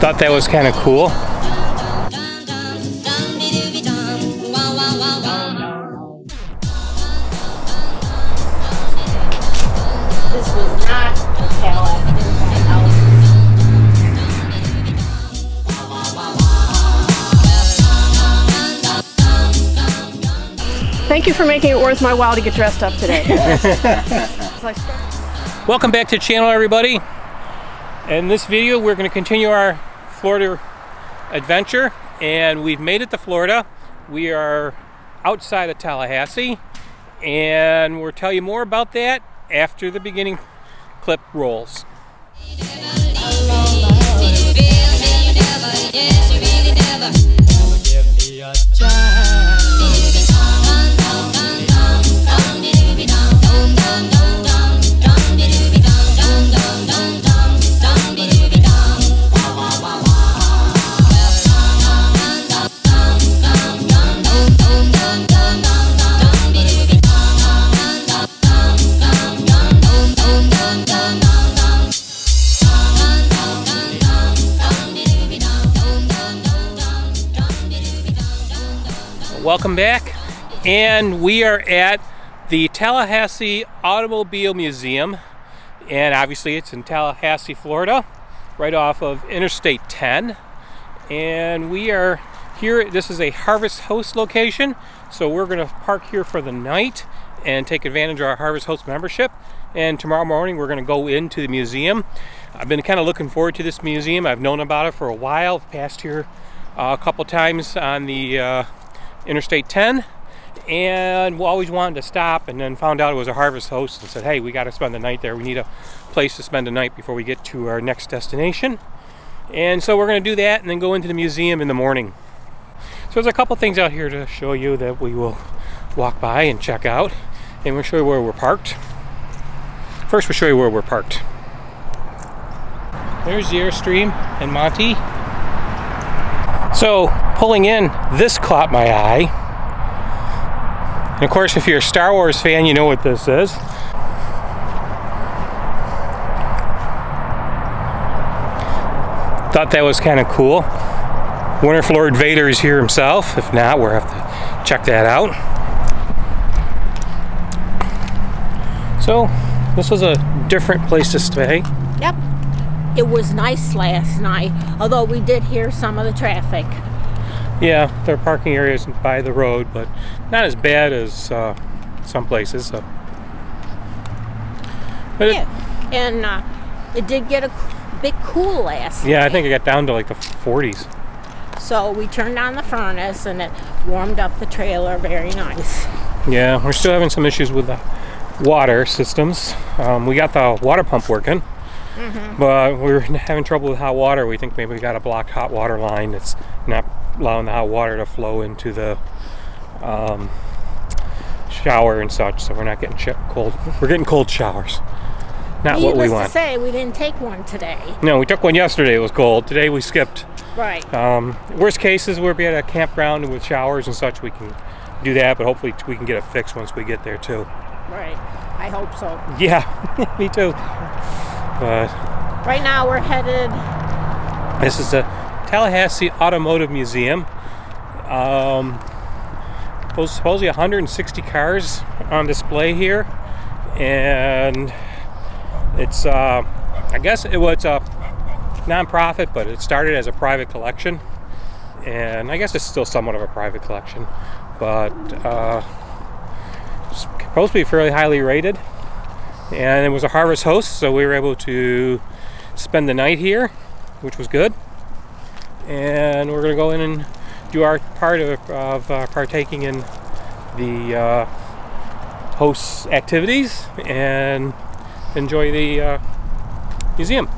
Thought that was kind of cool. This was not a Cadillac in my house. Thank you for making it worth my while to get dressed up today. Welcome back to the channel everybody. In this video we're going to continue our Florida adventure and we've made it to Florida. We are outside of Tallahassee and we'll tell you more about that after the beginning clip rolls. Welcome back. And we are at the Tallahassee Automobile Museum. And obviously it's in Tallahassee, Florida right off of Interstate 10 and we are here this is a Harvest Host location. So we're going to park here for the night and take advantage of our Harvest Host membership. And tomorrow morning we're going to go into the museum. I've been kind of looking forward to this museum. I've known about it for a while I've passed here uh, a couple times on the uh, Interstate 10 and we always wanted to stop and then found out it was a harvest host and said hey we got to spend the night there. We need a place to spend the night before we get to our next destination. And so we're going to do that and then go into the museum in the morning. So there's a couple things out here to show you that we will walk by and check out and we'll show you where we're parked. First we'll show you where we're parked. There's the airstream and monty. So pulling in, this caught my eye. And of course, if you're a Star Wars fan, you know what this is. Thought that was kind of cool. Wonder if Lord Vader is here himself. If not, we'll have to check that out. So, this was a different place to stay. Yep. It was nice last night, although we did hear some of the traffic. Yeah, there are parking areas by the road, but not as bad as uh, some places. So. But it- Yeah. And uh, it did get a bit cool last yeah, I think it got down to like the 40s. So we turned on the furnace and it warmed up the trailer very nice. Yeah, we're still having some issues with the water systems. Um, we got the water pump working, but we're having trouble with hot water. We think maybe we got a blocked hot water line that's not allowing the hot water to flow into the um, shower and such. So we're not getting cold. We're getting cold showers. Not what we Needless want. to say, we didn't take one today. No, we took one yesterday. It was cold. Today we skipped. Right. Um, worst cases, we'll be at a campground with showers and such. We can do that, but hopefully we can get it fixed once we get there too. Right. I hope so. Yeah, me too. But Right now we're headed. this is the Tallahassee Automotive Museum. Um, supposedly 160 cars on display here, and it's uh, I guess it was a non-profit, but it started as a private collection, and I guess it's still somewhat of a private collection, but uh, supposed to be fairly highly rated. And it was a harvest host, so we were able to spend the night here, which was good. And we're going to go in and do our part of, of uh, partaking in the uh, host's activities and enjoy the uh, museum.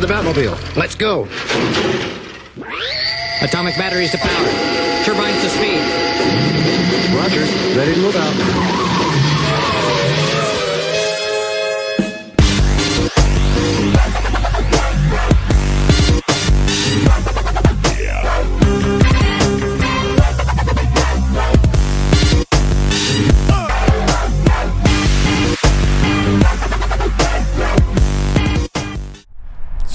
The batmobile. Let's go. Atomic batteries to power. Turbines to speed. Roger. Ready to move out.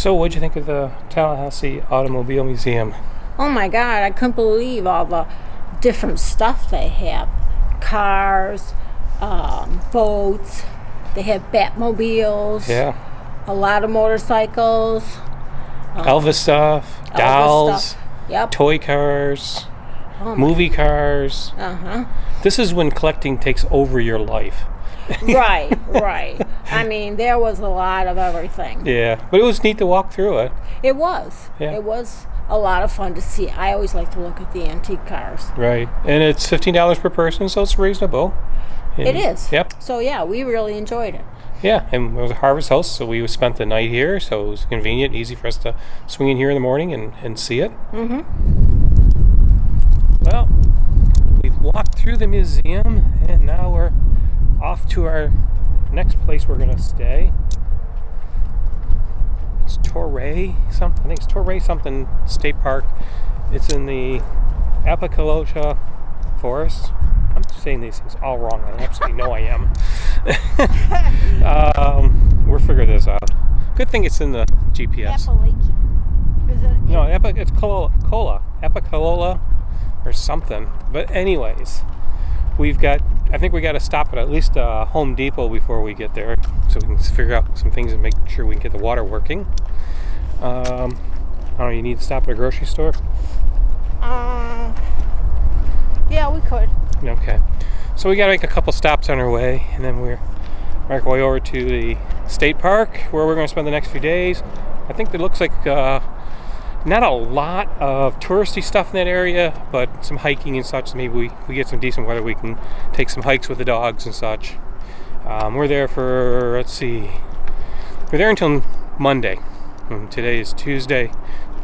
So, what'd you think of the Tallahassee Automobile Museum? Oh my God, I couldn't believe all the different stuff they have cars, um, boats, they have Batmobiles, Yeah. a lot of motorcycles, Elvis stuff, Elvis dolls, stuff. Yep. toy cars, Oh movie cars. Uh huh. This is when collecting takes over your life. Right, right. I mean, there was a lot of everything. Yeah, but it was neat to walk through it. It was. Yeah. It was a lot of fun to see. I always like to look at the antique cars. Right, and it's fifteen dollars per person, so it's reasonable. It And- is. Yep. So yeah, we really enjoyed it. Yeah, and it was a harvest house, so we spent the night here, so it was convenient, easy for us to swing in here in the morning and, and see it. Mm-hmm. Well, we've walked through the museum, and now we're off to our next place we're gonna stay. It's Torrey something. I think it's Torrey something State Park. It's in the Apicalocha Forest. I'm saying these things all wrong. I absolutely know I am. um, we'll figure this out. Good thing it's in the GPS. Appalachian. No, epi- it's cola, cola, epicalola, or something. But anyways, we've got. I think we got to stop at at least uh, Home Depot before we get there, so we can figure out some things and make sure we can get the water working. Um, I don't know. You need to stop at a grocery store. Uh, yeah, we could. Okay. So we got to make a couple stops on our way, and then we're make our way over to the state park where we're going to spend the next few days. I think it looks like uh, not a lot of touristy stuff in that area, but some hiking and such. Maybe we, we get some decent weather. We can take some hikes with the dogs and such. Um, we're there for let's see, we're there until Monday. And today is Tuesday,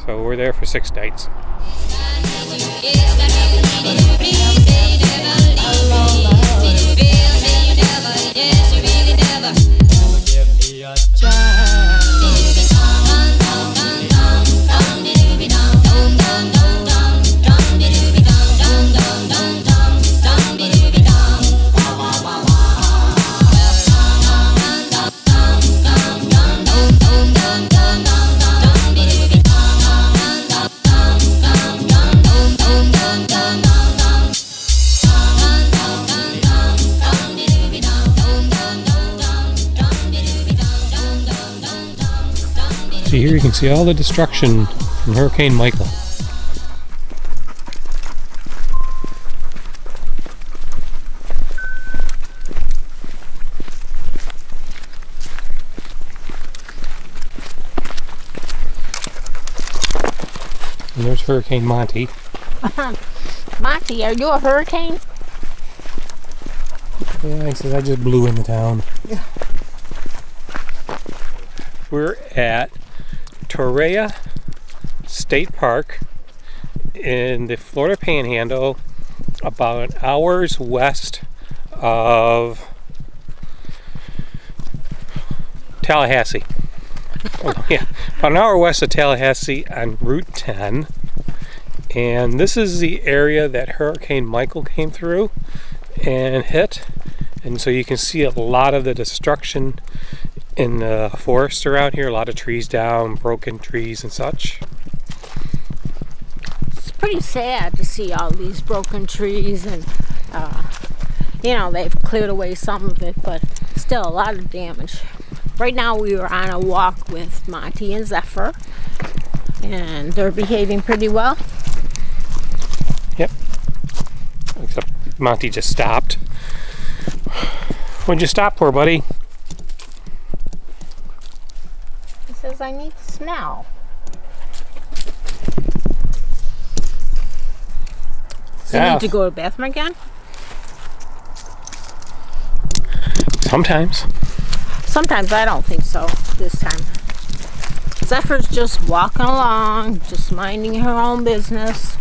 so we're there for six nights. See all the destruction from Hurricane Michael. And there's Hurricane Monty. Monty, are you a hurricane? Yeah, he says I just blew into town. Yeah. We're at Torreya State Park in the Florida Panhandle, about an hour's west of Tallahassee. Oh, yeah, about an hour west of Tallahassee on Route 10. And this is the area that Hurricane Michael came through and hit. And so you can see a lot of the destruction in the forest around here, a lot of trees down, broken trees and such. It's pretty sad to see all these broken trees and, uh, you know, they've cleared away some of it, but still a lot of damage. Right now we were on a walk with Monty and Zephyr, and they're behaving pretty well. Yep. Except Monty just stopped. What'd you stop for, buddy? Says, I need to smell. Does he Yeah. need to go to the bathroom again? Sometimes. Sometimes I don't think so this time. Zephyr's just walking along, just minding her own business.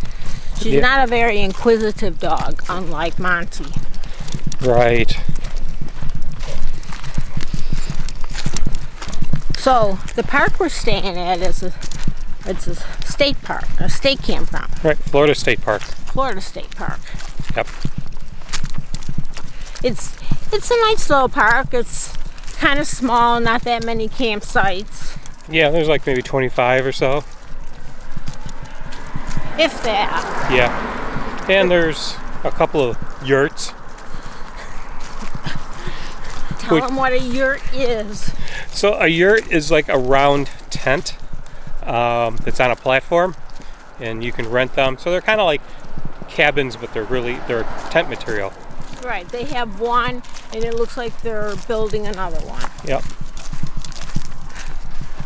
She's Yeah. not a very inquisitive dog, unlike Monty. Right. So the park we're staying at is a it's a state park, a state campground, Right. Florida State Park. Florida State Park. Yep. It's it's a nice little park. It's kind of small, not that many campsites, Yeah, there's like maybe 25 or so. if that. Yeah. And there's a couple of yurts. Tell Wait. them what a yurt is. So a yurt is like a round tent um, that's on a platform, and you can rent them. So they're kind of like cabins, but they're really they're tent material. Right, they have one, and it looks like they're building another one. Yep.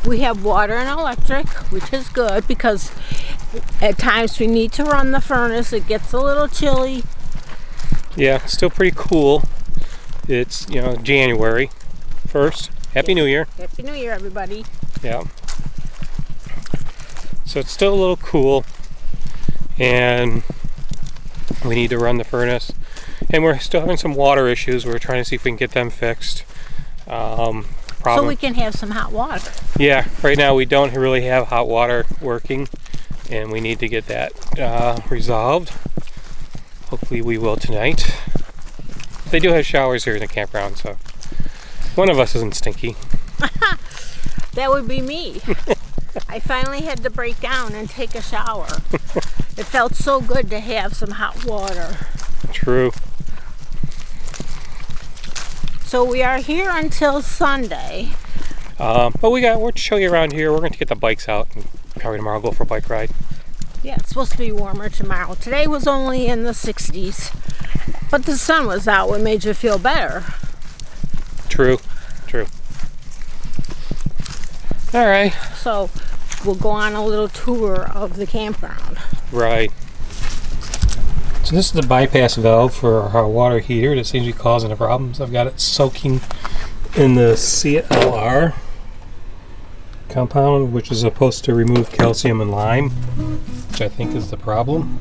We have water and electric, which is good because at times we need to run the furnace. It gets a little chilly. Yeah, still pretty cool. It's you know January first. Happy New Year. Happy New Year, everybody. Yeah. So it's still a little cool, and we need to run the furnace, and we're still having some water issues. We're trying to see if we can get them fixed. Um. So we can have some hot water. Yeah, right now we don't really have hot water working, and we need to get that uh, resolved. Hopefully, we will tonight. They do have showers here in the campground, so one of us isn't stinky. That would be me. I finally had to break down and take a shower. it felt so good to have some hot water. True. So we are here until Sunday. Um, but we got we're to show you around here. We're going to get the bikes out and probably tomorrow I'll go for a bike ride. Yeah, it's supposed to be warmer tomorrow. Today was only in the 60s, but the sun was out, what made you feel better. True. True. All right. So we'll go on a little tour of the campground. Right. So this is the bypass valve for our water heater that seems to be causing the problems. I've got it soaking in the CLR compound, which is supposed to remove calcium and lime, which I think is the problem.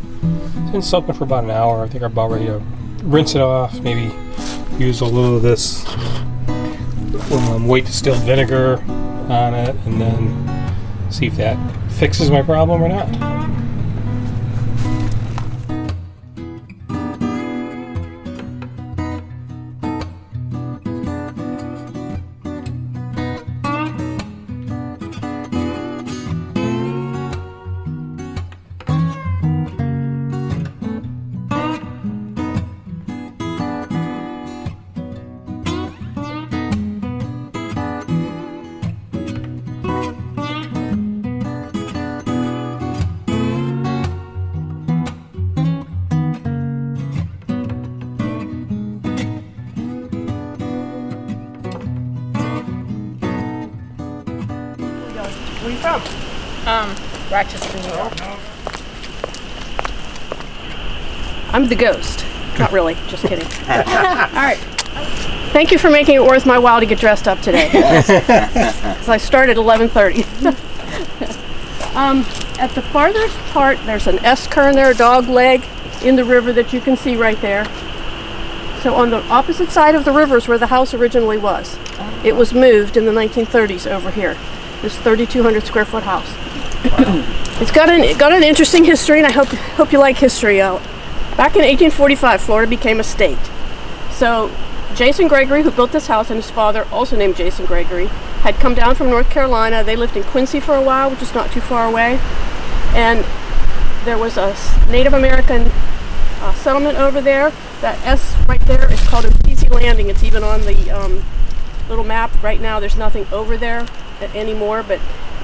It's been soaking for about an hour. I think I'm about ready to rinse it off, maybe use a little of this um, distilled vinegar on it, and then see if that fixes my problem or not. Rochester, New York. I'm the ghost. Not really, just kidding. All right. Thank you for making it worth my while to get dressed up today. Because I start at 11:30. um, at the farthest part, there's an S kern there, a dog leg, in the river that you can see right there. So on the opposite side of the river is where the house originally was. It was moved in the 1930s over here. This 3,200 square foot house. it's got an got an interesting history, and I hope hope you like history. Uh, Back in 1845, Florida became a state. So Jason Gregory, who built this house, and his father, also named Jason Gregory, had come down from North Carolina. They lived in Quincy for a while, which is not too far away. And there was a Native American uh, settlement over there. That S right there is called Easy Landing. It's even on the um, little map right now. There's nothing over there anymore, but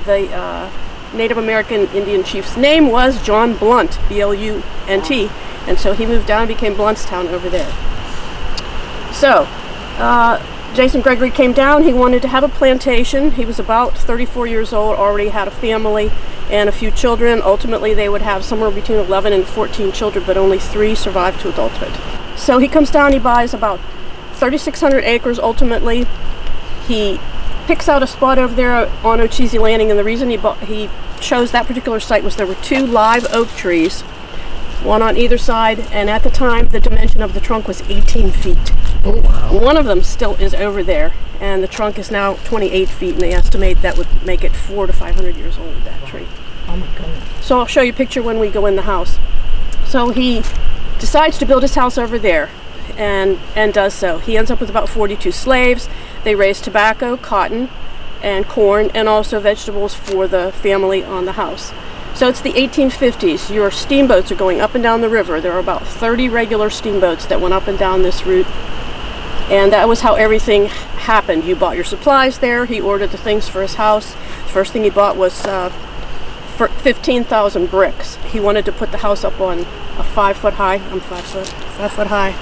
the uh, Native American Indian chief's name was John Blunt, B-L-U-N-T, and so he moved down and became Blountstown over there. So, uh, Jason Gregory came down. He wanted to have a plantation. He was about 34 years old, already had a family and a few children. Ultimately, they would have somewhere between 11 and 14 children, but only three survived to adulthood. So he comes down, he buys about 3,600 acres ultimately. He picks out a spot over there on Ocheesee Landing, and the reason he bought, he chose that particular site was there were two live oak trees, one on either side, and at the time the dimension of the trunk was 18 feet. Oh, one of them still is over there, and the trunk is now 28 feet, and they estimate that would make it four to 500 years old. That tree. Oh my goodness. So I'll show you a picture when we go in the house. So he decides to build his house over there and and does so. He ends up with about 42 slaves. They raise tobacco, cotton, and corn and also vegetables for the family on the house. So it's the 1850s. Your steamboats are going up and down the river. There are about 30 regular steamboats that went up and down this route. And that was how everything happened. You bought your supplies there. He ordered the things for his house. First thing he bought was uh, 15,000 bricks. He wanted to put the house up on a five foot high, I'm five foot, five foot high,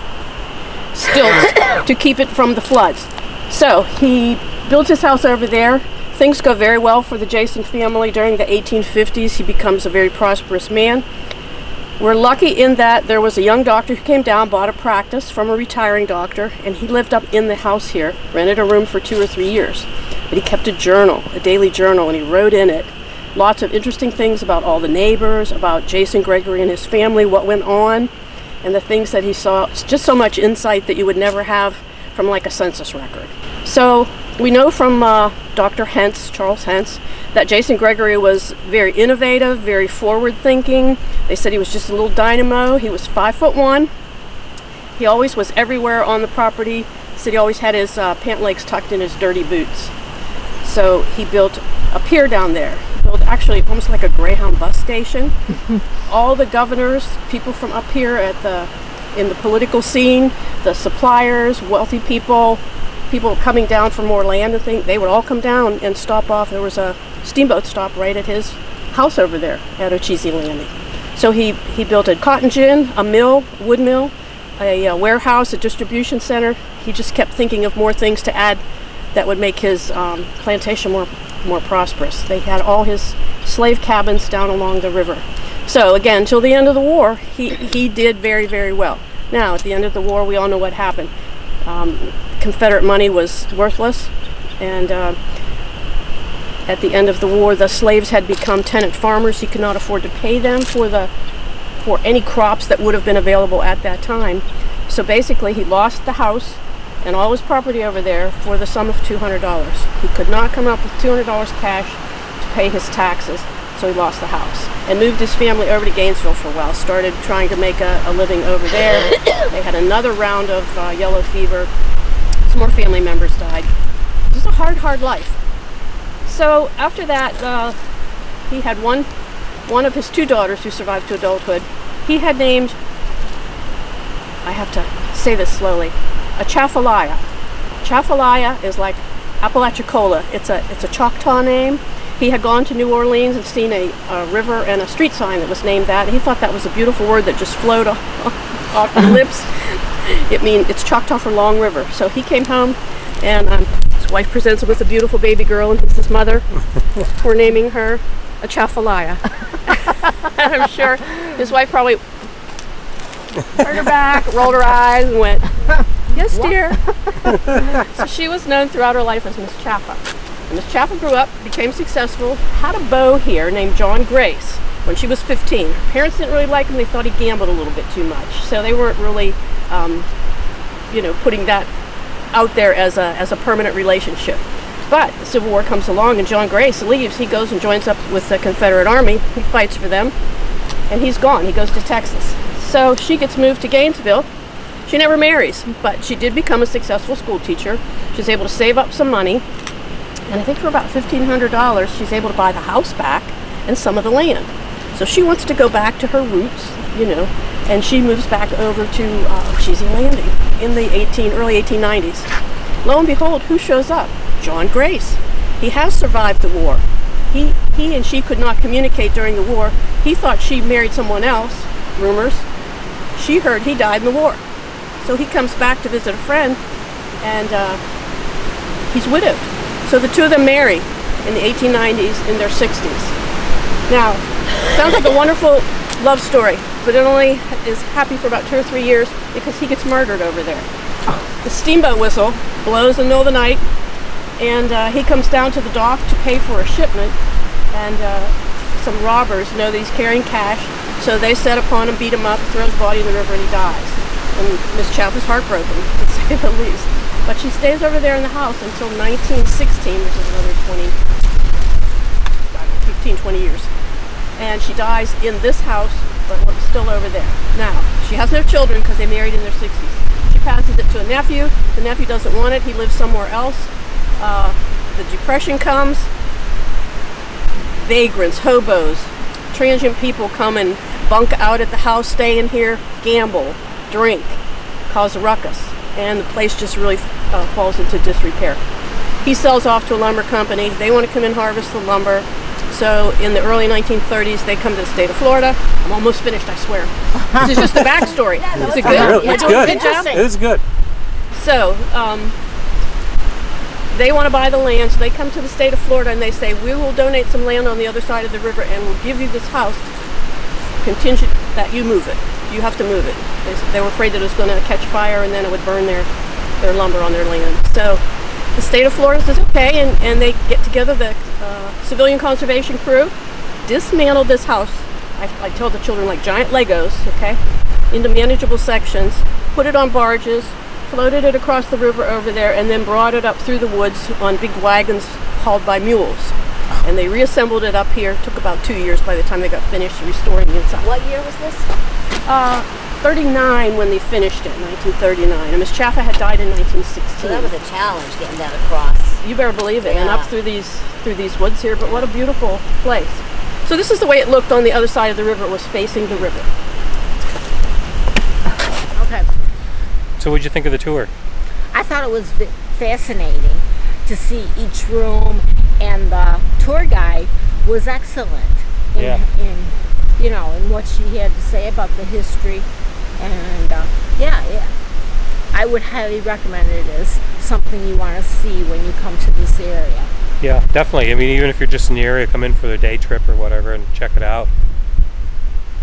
stilts to keep it from the floods. So he built his house over there. Things go very well for the Jason family during the 1850s. He becomes a very prosperous man. We're lucky in that there was a young doctor who came down, bought a practice from a retiring doctor, and he lived up in the house here, rented a room for two or three years. But he kept a journal, a daily journal, and he wrote in it lots of interesting things about all the neighbors, about Jason Gregory and his family, what went on, and the things that he saw. It's just so much insight that you would never have from like a census record. So we know from uh, Dr. Hentz, Charles Hentz, that Jason Gregory was very innovative, very forward thinking. They said he was just a little dynamo. He was five foot one. He always was everywhere on the property. Said he always had his uh, pant legs tucked in his dirty boots. So he built a pier down there. He built actually almost like a Greyhound bus station. All the governors, people from up here at the in the political scene, the suppliers, wealthy people, people coming down for more land and things, they would all come down and stop off. There was a steamboat stop right at his house over there at Ocheesee Landing. So he, he built a cotton gin, a mill, wood mill, a, uh warehouse, a distribution center. He just kept thinking of more things to add that would make his um, plantation more more prosperous. They had all his slave cabins down along the river. So again, till the end of the war, he, he did very, very well. Now, at the end of the war, we all know what happened. Um, Confederate money was worthless, and uh, at the end of the war, the slaves had become tenant farmers. He could not afford to pay them for the for any crops that would have been available at that time. So basically, he lost the house and all his property over there for the sum of $200. He could not come up with $200 cash to pay his taxes, so he lost the house and moved his family over to Gainesville for a while. Started trying to make a, a living over there. they had another round of uh, yellow fever. Some more family members died. Was a hard, hard life. So after that, uh, he had one, one of his two daughters who survived to adulthood. He had named, I have to say this slowly, Atchafalaya. Chafalaya is like Apalachicola. It's a it's a Choctaw name. He had gone to New Orleans and seen a, a river and a street sign that was named that. He thought that was a beautiful word that just flowed off, off your lips. It means it's Choctaw for Long River. So he came home, and um, his wife presents him with a beautiful baby girl, and he's his mother. We're naming her Atchafalaya. and I'm sure his wife probably turned her back, rolled her eyes, and went, Yes, dear. so she was known throughout her life as Miss Chaffa. And Miss Chaffa grew up, became successful, had a beau here named John Grace when she was 15. Her parents didn't really like him. They thought he gambled a little bit too much. So they weren't really, um, you know, putting that out there as a, as a permanent relationship. But the Civil War comes along and John Grace leaves. He goes and joins up with the Confederate Army. He fights for them. And he's gone. He goes to Texas. So she gets moved to Gainesville. She never marries, but she did become a successful school teacher. She's able to save up some money. And I think for about $1,500, she's able to buy the house back and some of the land. So she wants to go back to her roots, you know, and she moves back over to uh, Cheesy Landing in the 18, early 1890s. Lo and behold, who shows up? John Grace. He has survived the war. He, he and she could not communicate during the war. He thought she married someone else, rumors. She heard he died in the war. So he comes back to visit a friend, and uh, he's widowed. So the two of them marry in the 1890s in their 60s. Now, sounds like a wonderful love story, but it only is happy for about two or three years because he gets murdered over there. The steamboat whistle blows in the middle of the night. and uh, he comes down to the dock to pay for a shipment, and uh, some robbers know that he's carrying cash, so they set upon him, beat him up, throw his body in the river, and he dies. And Miss is heartbroken, to say the least. But she stays over there in the house until 1916, which is another 20, I don't know, 15, 20 years. And she dies in this house, but still over there. Now, she has no children because they married in their 60s. She passes it to a nephew. The nephew doesn't want it. He lives somewhere else. Uh, the depression comes. Vagrants, hobos, transient people come and bunk out at the house, stay in here, gamble, drink, cause a ruckus, and the place just really uh, falls into disrepair. He sells off to a lumber company. They want to come and harvest the lumber. So in the early 1930s, they come to the state of Florida. I'm almost finished, I swear. this is just the backstory. is it good? Really, Am it's doing a good. job? It is good. So, um, they want to buy the land, so they come to the state of Florida and they say, We will donate some land on the other side of the river and we'll give you this house contingent that you move it. You have to move it. They, were afraid that it was going to catch fire and then it would burn their, their lumber on their land. So, the state of Florida says, Okay, and, and they get together the uh, civilian conservation crew, dismantle this house. I, I tell the children like giant Legos, okay, into manageable sections, put it on barges, floated it across the river over there, and then brought it up through the woods on big wagons hauled by mules. And they reassembled it up here. took about two years by the time they got finished restoring the inside. What year was this? Uh, 39 when they finished it, 1939. And Miss Chaffa had died in 1916. So that was a challenge getting that across. You better believe it. And up through these through these woods here, but what a beautiful place. So this is the way it looked on the other side of the river. It was facing the river. Okay. So, what'd you think of the tour? I thought it was fascinating to see each room, and the tour guide was excellent in, Yeah. in you know, and what she had to say about the history, and uh, yeah, yeah, I would highly recommend it as something you want to see when you come to this area. Yeah, definitely. I mean, even if you're just in the area, come in for the day trip or whatever and check it out.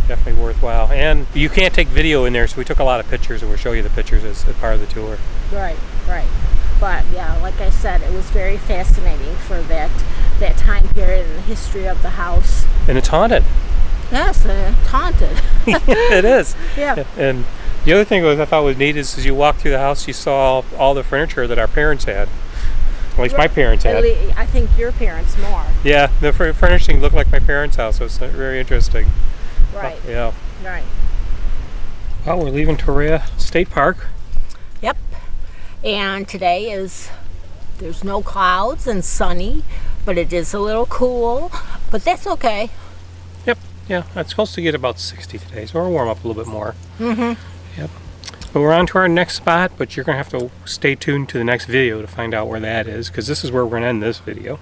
Definitely worthwhile. And you can't take video in there, so we took a lot of pictures and we'll show you the pictures as, as part of the tour. Right, right. But yeah, like I said, it was very fascinating for that that time period and the history of the house. And it's haunted. Yes, uh, haunted. it is. yeah. And the other thing was I thought was neat is as you walk through the house, you saw all the furniture that our parents had. At least my parents had. I think your parents more. Yeah, the furnishing looked like my parents' house. So it's uh, very interesting. Right, Yeah. right. Well, we're leaving Torreya State Park. Yep. And today is there's no clouds and sunny, but it is a little cool. But that's okay. Yeah, it's supposed to get about 60 today, so we'll warm up a little bit more. Mm-hmm. Yep. But we're on to our next spot, but you're going to have to stay tuned to the next video to find out where that is, because this is where we're going to end this video.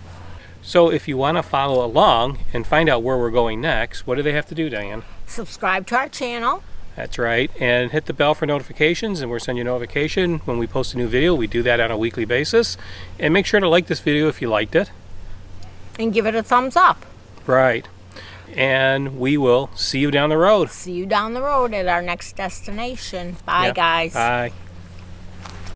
So if you want to follow along and find out where we're going next, what do they have to do, Diane? Subscribe to our channel. That's right. And hit the bell for notifications, and we'll send you a notification when we post a new video. We do that on a weekly basis. And make sure to like this video if you liked it. and give it a thumbs up. Right. And we will see you down the road. See you down the road at our next destination. Bye, Yeah. guys. Bye.